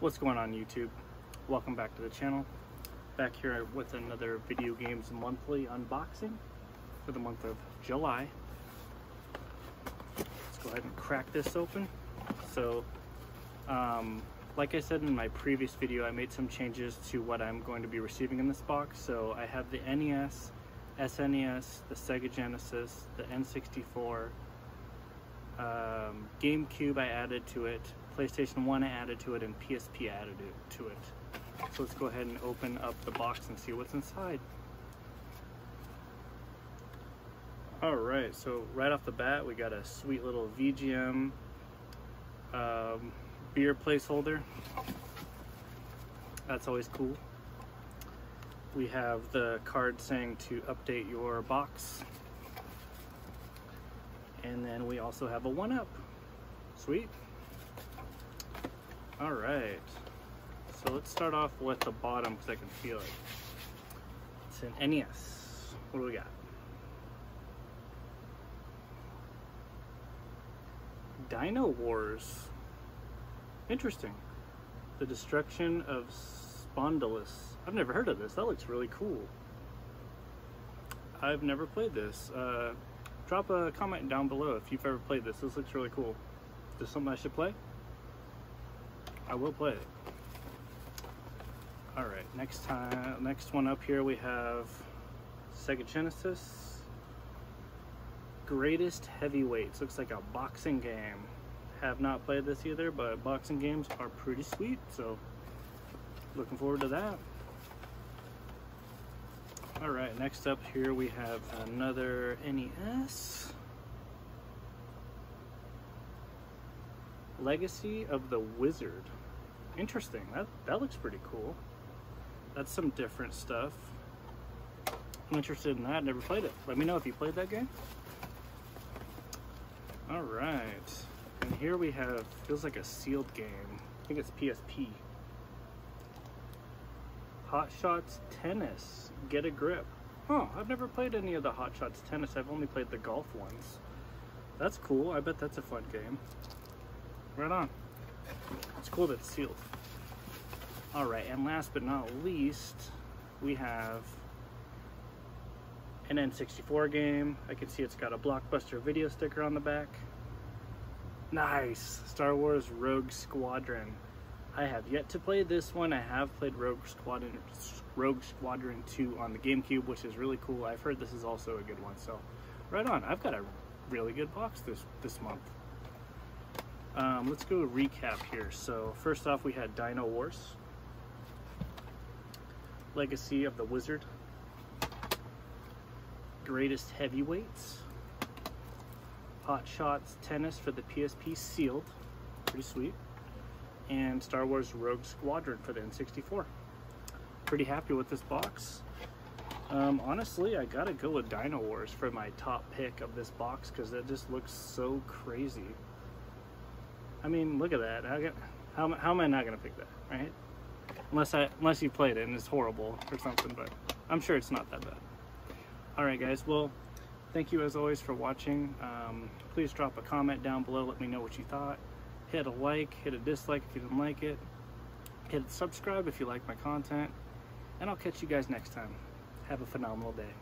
What's going on YouTube? Welcome back to the channel. Back here with another Video Games Monthly unboxing for the month of July. Let's go ahead and crack this open. So, um, like I said in my previous video, I made some changes to what I'm going to be receiving in this box. So I have the NES, SNES, the Sega Genesis, the N64, um, GameCube I added to it, PlayStation 1 added to it, and PSP added it to it. So let's go ahead and open up the box and see what's inside. Alright, so right off the bat we got a sweet little VGM um, beer placeholder. That's always cool. We have the card saying to update your box. And then we also have a one up. Sweet. All right. So let's start off with the bottom because I can feel it. It's an NES. What do we got? DinoWarz. Interesting. The Destruction of Spondylus. I've never heard of this. That looks really cool. I've never played this. Uh, drop a comment down below if you've ever played this. This looks really cool. Is this something I should play? I will play it. All right, next time, next one up here we have Sega Genesis. Greatest Heavyweights. Looks like a boxing game. Have not played this either, but boxing games are pretty sweet, so looking forward to that. All right, next up here we have another NES. Legacy of the Wizard. Interesting, that, that looks pretty cool. That's some different stuff. I'm interested in that, never played it. Let me know if you played that game. All right, and here we have, feels like a sealed game. I think it's PSP. Hot Shots Tennis. Get a grip. Huh, I've never played any of the Hot Shots Tennis. I've only played the golf ones. That's cool. I bet that's a fun game. Right on. It's cool that it's sealed. Alright, and last but not least, we have an N64 game. I can see it's got a Blockbuster video sticker on the back. Nice! Star Wars Rogue Squadron. I have yet to play this one. I have played Rogue Squadron, Rogue Squadron 2 on the GameCube, which is really cool. I've heard this is also a good one. So, right on. I've got a really good box this this month. Um, let's go recap here. So, first off, we had DinoWarz, Legacy of the Wizard, Greatest Heavyweights, Hot Shots Tennis for the PSP sealed, pretty sweet and Star Wars Rogue Squadron for the N64. Pretty happy with this box. Um, honestly, I gotta go with DinoWarz for my top pick of this box because it just looks so crazy. I mean, look at that. How, how, how am I not gonna pick that, right? Unless I unless you played it and it's horrible or something, but I'm sure it's not that bad. All right, guys. Well, thank you as always for watching. Um, please drop a comment down below. Let me know what you thought hit a like, hit a dislike if you didn't like it, hit subscribe if you like my content, and I'll catch you guys next time. Have a phenomenal day.